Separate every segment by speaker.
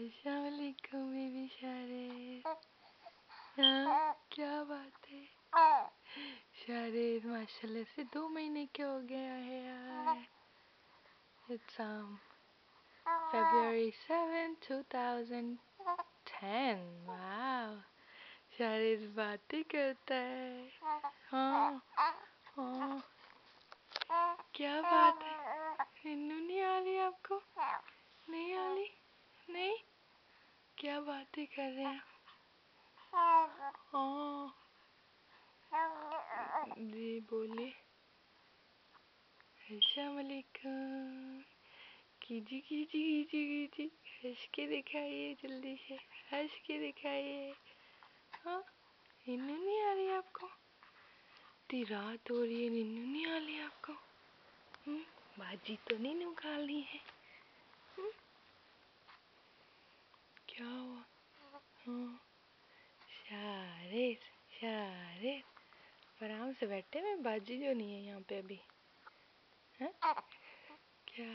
Speaker 1: Baby शारे हाँ क्या बात है? शारे माशाल्लाह से दो महीने के हो गया है यार। It's um February 7, 2010. Wow. शारिद बातें करता है। हाँ हाँ। क्या बात है? निन्नू नहीं आ रही आपको? नहीं आ रही नहीं? क्या बातें कर रहे हैं? हाँ। जी बोलिए। कीजी कीजी कीजी कीजी। हंस के दिखाइए जल्दी से। हंस के दिखाइए। हाँ निन्नू नहीं आ रही आपको? इतनी रात हो रही है निन्नू नहीं आ रही आपको? हम्म बाजी तो नहीं निकाली हुँ? हुआ हाँ शारिस शारिस आराम से बैठे में बाजी जो नहीं है यहाँ पे अभी। है? क्या?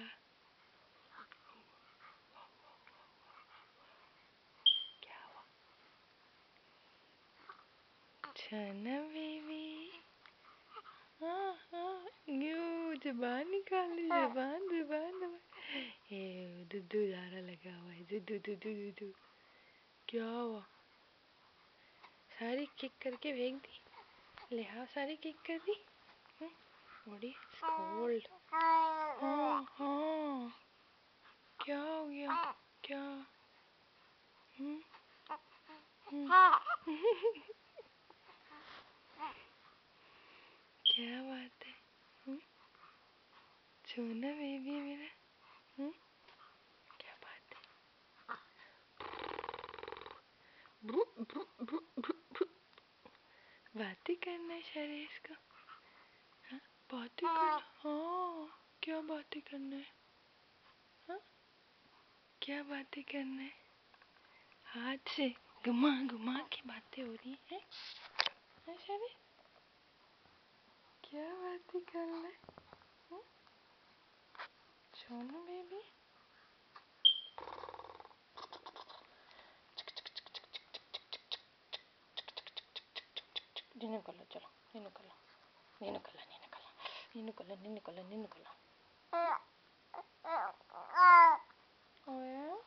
Speaker 1: क्या हुआ? ना बेबी यू जबान निकाली, जबान जबान जबान। ये दारा लगा हुआ है दुद्धू दुद्धू क्या हुआ? सारी किक करके फेंक दी? ले हाँ सारी किक कर दी? बड़ी कोल्ड हाँ हाँ। क्या हो गया? क्या? हम्म क्या बात है? हम्म सोना बेबी मेरा। हम्म क्या बात है बातें करना है शरीर इसको हाँ बातें करना हाँ क्या बातें करना है हाँ क्या बातें करना है हाथ से घुमा घुमा के बातें हो रही हैं हाँ शरीर क्या बातें करना है corner, maybe. Ninukala, chala. Ninukala. Ninukala, ninukala. Ninukala, ninukala, ninukala. Oh, yeah?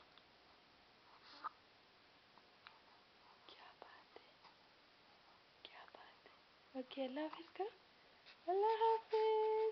Speaker 1: Kya baat hai? Kya baat hai? Okay, Allah Hafiz ka? Allah Hafiz!